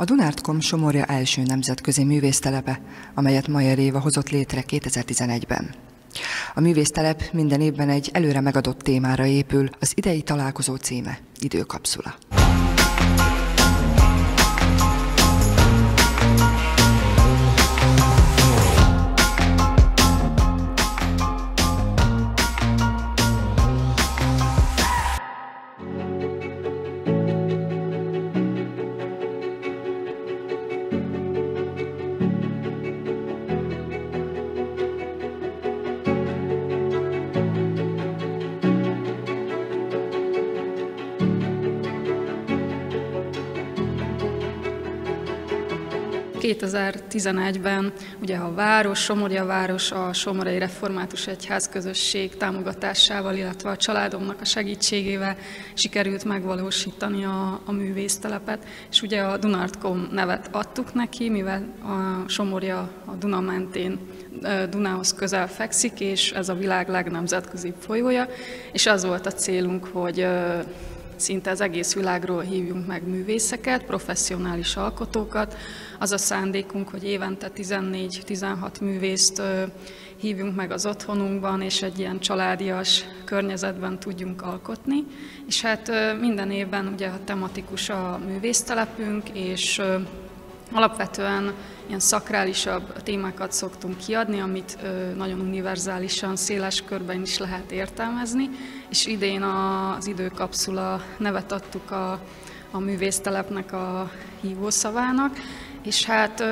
A Dunártkom Somorja első nemzetközi művésztelepe, amelyet Majer Éva hozott létre 2011-ben. A művésztelep minden évben egy előre megadott témára épül, az idei találkozó címe Időkapszula. 2011-ben ugye a város, Somorja város, a Somorai Református Egyház közösség támogatásával, illetve a családomnak a segítségével sikerült megvalósítani a, a művésztelepet, és ugye a Dunartkom nevet adtuk neki, mivel a Somorja a Duna mentén Dunához közel fekszik, és ez a világ legnemzetközibb folyója, és az volt a célunk, hogy szinte az egész világról hívjunk meg művészeket, professzionális alkotókat. Az a szándékunk, hogy évente 14-16 művészt hívjunk meg az otthonunkban, és egy ilyen családias környezetben tudjunk alkotni. És hát minden évben ugye a tematikus a művésztelepünk, és alapvetően ilyen szakrálisabb témákat szoktunk kiadni, amit nagyon univerzálisan, széles körben is lehet értelmezni, és idén az időkapszula nevet adtuk a, a művésztelepnek a hívószavának, és hát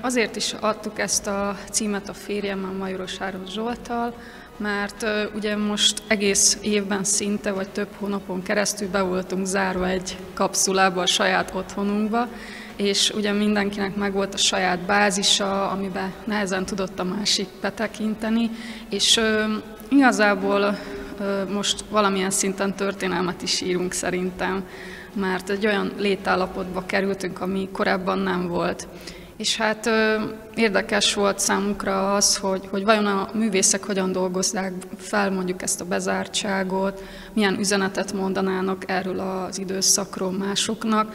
azért is adtuk ezt a címet a férjemmel, Majoros Áros Zsoltal, mert ugye most egész évben szinte, vagy több hónapon keresztül be voltunk zárva egy kapszulába a saját otthonunkba, és ugye mindenkinek megvolt a saját bázisa, amiben nehezen tudott a másik betekinteni, és ö, igazából ö, most valamilyen szinten történelmet is írunk szerintem, mert egy olyan létállapotba kerültünk, ami korábban nem volt. És hát ö, érdekes volt számukra az, hogy, hogy vajon a művészek hogyan dolgozzák fel mondjuk ezt a bezártságot, milyen üzenetet mondanának erről az időszakról másoknak,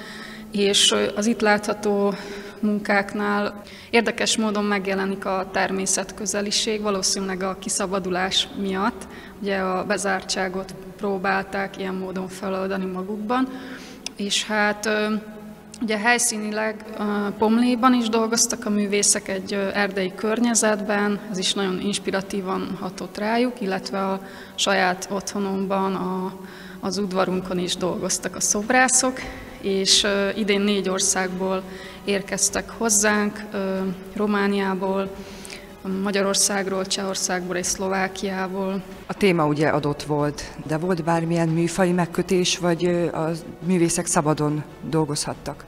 és az itt látható munkáknál érdekes módon megjelenik a természetközeliség, valószínűleg a kiszabadulás miatt. Ugye a bezártságot próbálták ilyen módon feloldani magukban, és hát Ugye helyszínileg Pomléban is dolgoztak a művészek egy erdei környezetben, ez is nagyon inspiratívan hatott rájuk, illetve a saját otthonomban, a, az udvarunkon is dolgoztak a szobrászok, és idén négy országból érkeztek hozzánk, Romániából, Magyarországról, Csehországból és Szlovákiából. A téma ugye adott volt, de volt bármilyen műfai megkötés, vagy a művészek szabadon dolgozhattak?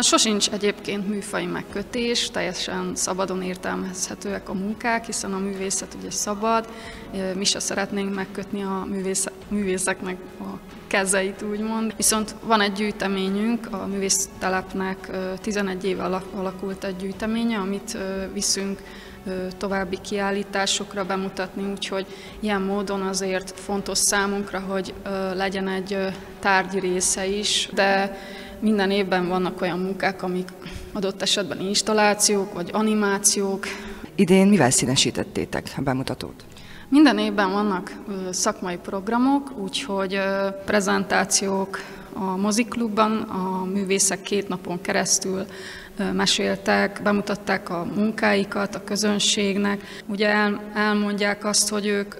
Sosincs egyébként műfai megkötés, teljesen szabadon értelmezhetőek a munkák, hiszen a művészet ugye szabad, mi se szeretnénk megkötni a művészeknek a kezeit, úgymond. Viszont van egy gyűjteményünk, a művésztelepnek 11 éve alakult egy gyűjteménye, amit viszünk további kiállításokra bemutatni, úgyhogy ilyen módon azért fontos számunkra, hogy legyen egy tárgyi része is, de minden évben vannak olyan munkák, amik adott esetben installációk vagy animációk. Idén mivel színesítettétek a bemutatót? Minden évben vannak szakmai programok, úgyhogy prezentációk a moziklubban, a művészek két napon keresztül meséltek, bemutatták a munkáikat a közönségnek. Ugye el, elmondják azt, hogy ők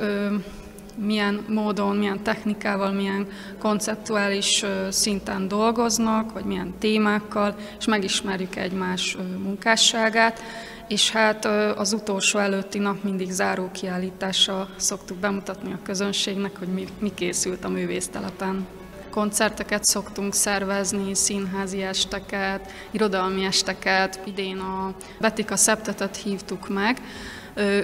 milyen módon, milyen technikával, milyen konceptuális szinten dolgoznak, vagy milyen témákkal, és megismerjük egymás munkásságát. És hát az utolsó előtti nap mindig záró kiállítással szoktuk bemutatni a közönségnek, hogy mi, mi készült a művésztelepen. Koncerteket szoktunk szervezni, színházi esteket, irodalmi esteket. Idén a Betika Szeptetet hívtuk meg,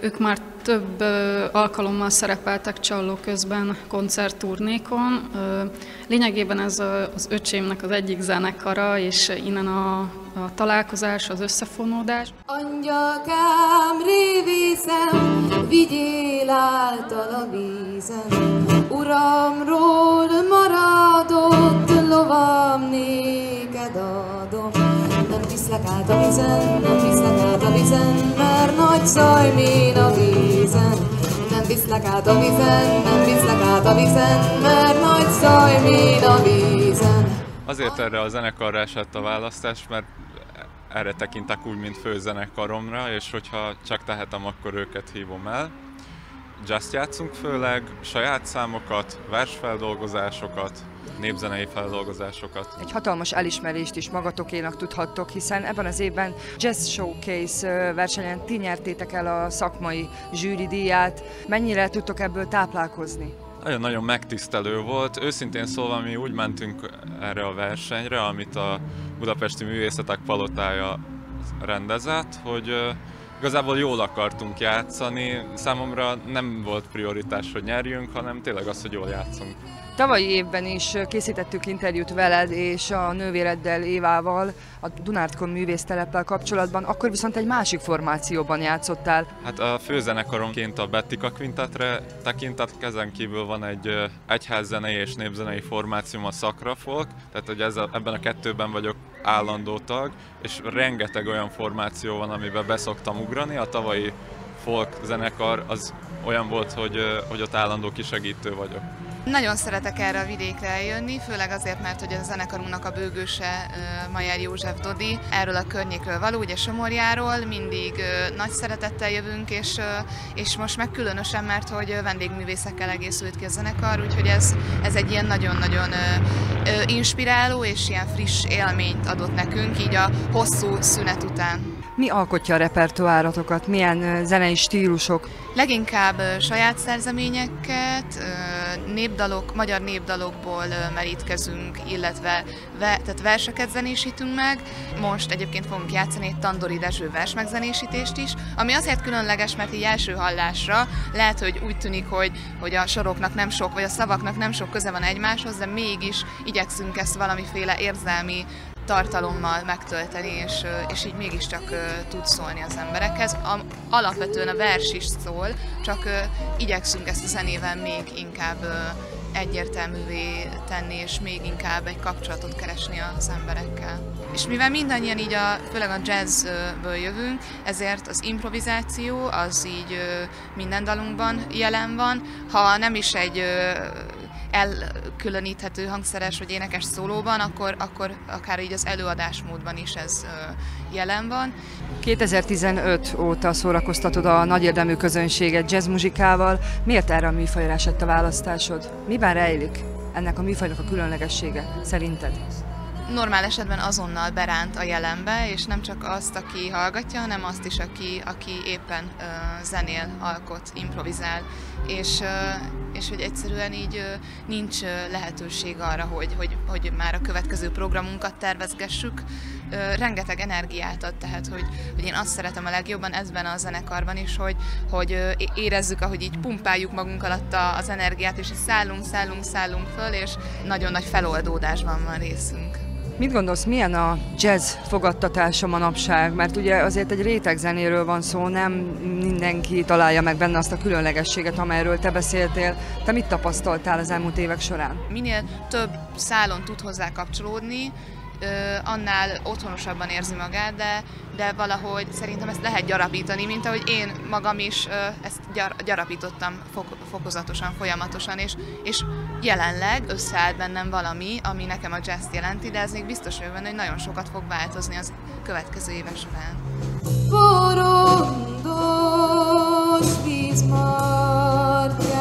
ők már több alkalommal szerepeltek Csalló közben koncertturnékon. Lényegében ez az öcsémnek az egyik zenekara, és innen a, a találkozás, az összefonódás. Angyalkám, révészem, vigyél által a vízen, Uramról maradott lovam néked adom, nem viszlek át a vizen, nem viszlek át a vizen, mert nagy zaj min a vízen. Nem viszlek át a vizen, nem viszlek át a vizen, mert nagy zaj min a vízen. Azért erre a zenekarra esett a választás, mert erre tekintek úgy, mint főzenekaromra, és hogyha csak tehetem, akkor őket hívom el. Just játszunk főleg, saját számokat, versfeldolgozásokat, népzenei feldolgozásokat. Egy hatalmas elismerést is magatokénak tudhattok, hiszen ebben az évben Jazz Showcase versenyen ti nyertétek el a szakmai zsűridíját. Mennyire tudtok ebből táplálkozni? Nagyon-nagyon megtisztelő volt. Őszintén szólva mi úgy mentünk erre a versenyre, amit a Budapesti Művészetek Palotája rendezett, hogy igazából jól akartunk játszani. Számomra nem volt prioritás, hogy nyerjünk, hanem tényleg az, hogy jól játszunk. Tavalyi évben is készítettük interjút veled és a nővéreddel Évával a Dunártkon művészteleppel kapcsolatban, akkor viszont egy másik formációban játszottál. Hát a főzenekaromként a Bettika Quintetre tekintet, ezen kívül van egy egyházzenei és népzenei formációm a Sakra Folk, tehát hogy ez a, ebben a kettőben vagyok állandó tag, és rengeteg olyan formáció van, amiben beszoktam ugrani. A tavalyi folk zenekar az olyan volt, hogy, hogy ott állandó kisegítő vagyok. Nagyon szeretek erre a vidékre eljönni, főleg azért, mert hogy a zenekarunknak a bőgőse Majer József Dodi erről a környékről való, ugye Somorjáról, mindig nagy szeretettel jövünk, és, és most meg különösen, mert hogy vendégművészekkel egészült ki a zenekar, úgyhogy ez, ez egy ilyen nagyon-nagyon inspiráló és ilyen friss élményt adott nekünk, így a hosszú szünet után. Mi alkotja a repertoáratokat? Milyen zenei stílusok? Leginkább saját szerzeményeket, népdalok, magyar népdalokból merítkezünk, illetve ve, tehát verseket zenésítünk meg. Most egyébként fogunk játszani egy Tandori Dezső megzenésítést is, ami azért különleges, mert így első hallásra lehet, hogy úgy tűnik, hogy, hogy a soroknak nem sok, vagy a szavaknak nem sok köze van egymáshoz, de mégis igyekszünk ezt valamiféle érzelmi tartalommal megtölteni, és, és így mégiscsak tud szólni az emberekhez. Alapvetően a vers is szól, csak igyekszünk ezt a zenével még inkább egyértelművé tenni, és még inkább egy kapcsolatot keresni az emberekkel. És mivel mindannyian így, a, főleg a jazzből jövünk, ezért az improvizáció az így minden dalunkban jelen van. Ha nem is egy elkülöníthető hangszeres vagy énekes szólóban, akkor, akkor akár így az előadásmódban is ez jelen van. 2015 óta szórakoztatod a nagy érdemű közönséget jazzmuzsikával. Miért erre a műfajra esett a választásod? Miben rejlik ennek a műfajnak a különlegessége szerinted? normál esetben azonnal beránt a jelenbe, és nem csak azt, aki hallgatja, hanem azt is, aki, aki éppen uh, zenél, alkot, improvizál, és, uh, és hogy egyszerűen így uh, nincs lehetőség arra, hogy, hogy, hogy már a következő programunkat tervezgessük. Rengeteg energiát ad, tehát hogy, hogy én azt szeretem a legjobban ezben a zenekarban is, hogy, hogy érezzük, ahogy így pumpáljuk magunk alatt az energiát, és így szállunk, szállunk, szállunk föl, és nagyon nagy feloldódásban van részünk. Mit gondolsz, milyen a jazz fogadtatása manapság? Mert ugye azért egy réteg zenéről van szó, nem mindenki találja meg benne azt a különlegességet, amelyről te beszéltél. Te mit tapasztaltál az elmúlt évek során? Minél több szálon tud hozzá kapcsolódni, annál otthonosabban érzi magát, de, de valahogy szerintem ezt lehet gyarapítani, mint ahogy én magam is ezt gyar, gyarapítottam fok, fokozatosan, folyamatosan, és, és jelenleg összeállt bennem valami, ami nekem a jazz jelenti, de ez még biztos benne, hogy nagyon sokat fog változni az következő évek során. Borondos vízmartja